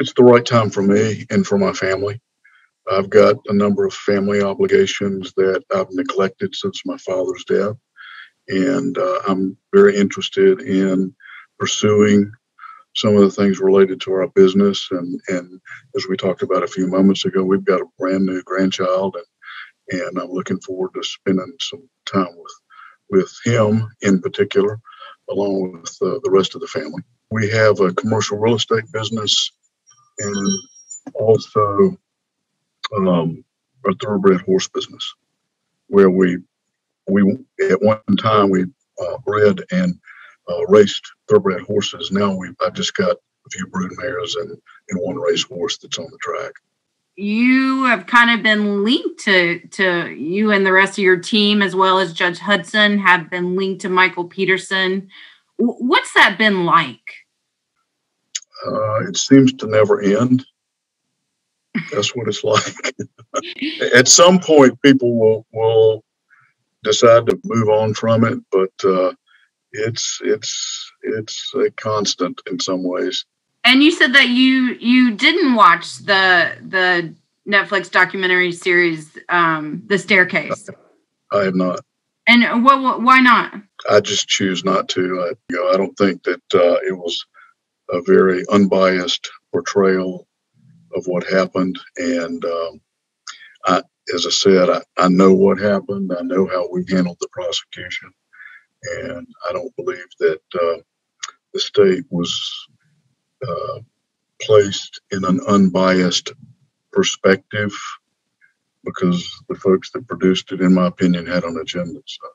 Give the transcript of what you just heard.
it's the right time for me and for my family. I've got a number of family obligations that I've neglected since my father's death, and uh, I'm very interested in pursuing some of the things related to our business. And, and as we talked about a few moments ago, we've got a brand new grandchild, and, and I'm looking forward to spending some time with with him in particular, along with uh, the rest of the family. We have a commercial real estate business and also um, a thoroughbred horse business, where we we at one time we uh, bred and uh, raced thoroughbred horses. Now we I've just got a few brood mares and, and one race horse that's on the track. You have kind of been linked to to you and the rest of your team, as well as Judge Hudson, have been linked to Michael Peterson. What's that been like? Uh, it seems to never end. That's what it's like. At some point, people will will decide to move on from it, but uh, it's it's it's a constant in some ways. And you said that you you didn't watch the the Netflix documentary series, um, The Staircase. I have not. And what, what why not? I just choose not to. I, you know, I don't think that uh, it was a very unbiased portrayal of what happened. And um, I, as I said, I, I know what happened. I know how we handled the prosecution, and I don't believe that uh, the state was uh, placed in an unbiased perspective because the folks that produced it, in my opinion, had an agenda. So